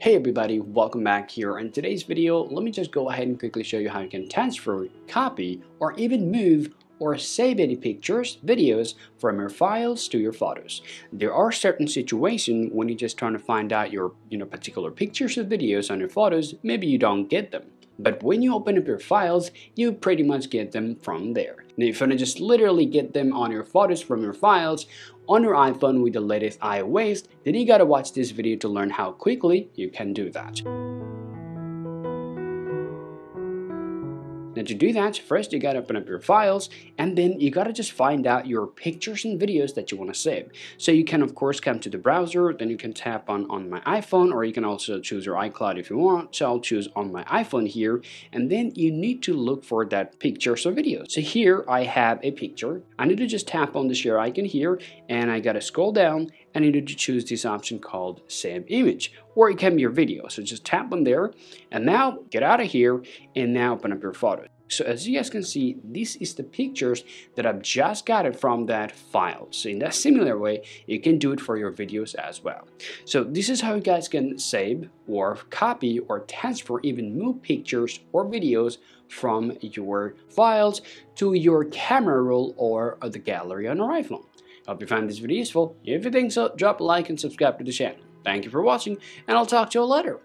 Hey everybody, welcome back here. In today's video, let me just go ahead and quickly show you how you can transfer, copy, or even move or save any pictures, videos from your files to your photos. There are certain situations when you're just trying to find out your you know particular pictures or videos on your photos, maybe you don't get them. But when you open up your files, you pretty much get them from there. Now if you want to just literally get them on your photos from your files on your iPhone with the latest iOS, then you gotta watch this video to learn how quickly you can do that. Now to do that, first you gotta open up your files and then you gotta just find out your pictures and videos that you wanna save. So you can of course come to the browser, then you can tap on, on my iPhone or you can also choose your iCloud if you want. So I'll choose on my iPhone here and then you need to look for that pictures or videos. So here I have a picture. I need to just tap on the share icon here and I gotta scroll down and you need to choose this option called save image or it can be your video. So just tap on there and now get out of here and now open up your photo so as you guys can see this is the pictures that I've just got it from that file. So in that similar way you can do it for your videos as well. So this is how you guys can save or copy or transfer even move pictures or videos from your files to your camera roll or the gallery on your iPhone Hope you found this video useful. If you think so, drop a like and subscribe to the channel. Thank you for watching, and I'll talk to you later.